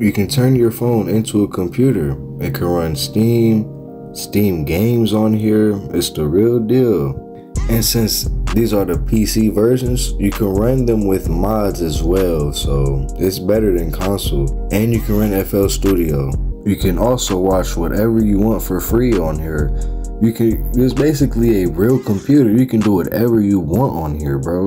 You can turn your phone into a computer. It can run Steam, Steam games on here. It's the real deal. And since these are the PC versions, you can run them with mods as well. So it's better than console. And you can run FL Studio. You can also watch whatever you want for free on here. You can, it's basically a real computer. You can do whatever you want on here, bro.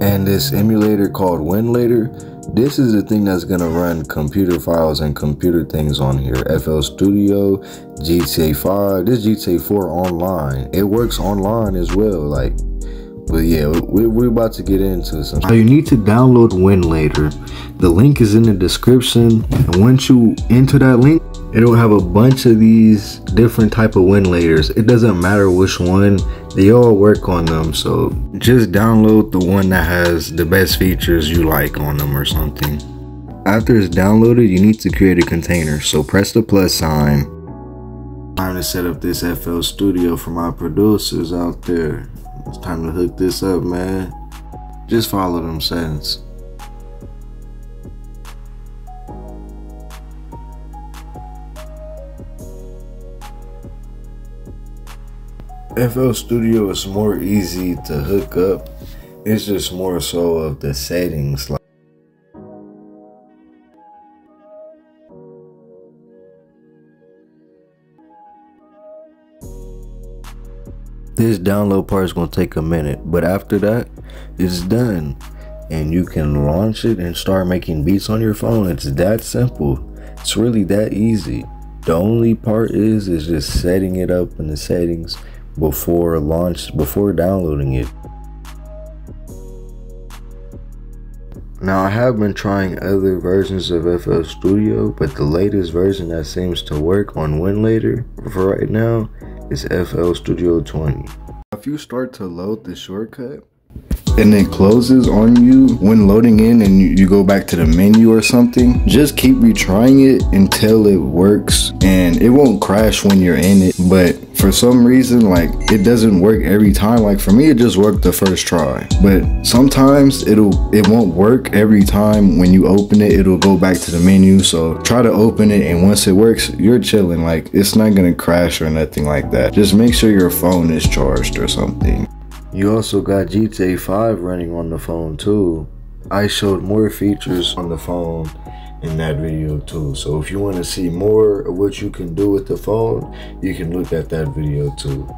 And this emulator called Winlator, this is the thing that's gonna run computer files and computer things on here. FL Studio, GTA 5, this GTA 4 online. It works online as well, like but yeah, we're, we're about to get into some. Now you need to download Winlator. The link is in the description. And once you enter that link, it'll have a bunch of these different type of Winlators. It doesn't matter which one, they all work on them. So just download the one that has the best features you like on them or something. After it's downloaded, you need to create a container. So press the plus sign. Time to set up this FL Studio for my producers out there. It's time to hook this up, man. Just follow them settings. FL Studio is more easy to hook up. It's just more so of the settings. Like This download part is going to take a minute, but after that, it's done. And you can launch it and start making beats on your phone. It's that simple. It's really that easy. The only part is is just setting it up in the settings before launch before downloading it. Now I have been trying other versions of FL Studio, but the latest version that seems to work on Winlator for right now is FL Studio 20. If you start to load the shortcut, and it closes on you when loading in and you, you, go back to the menu or something just keep retrying it until it works. And it won't crash when you're in it but for some reason like it doesn't work every time. Like for me it just worked the first try. But sometimes it'll it won't work every time when you open it. It'll go back to the menu. So try to open it and once it works you're chilling. Like it's not gonna crash or nothing like that. Just make sure your phone is charged or something you also got GTA 5 running on the phone too. I showed more features on the phone in that video too. So if you want to see more of what you can do with the phone, you can look at that video too.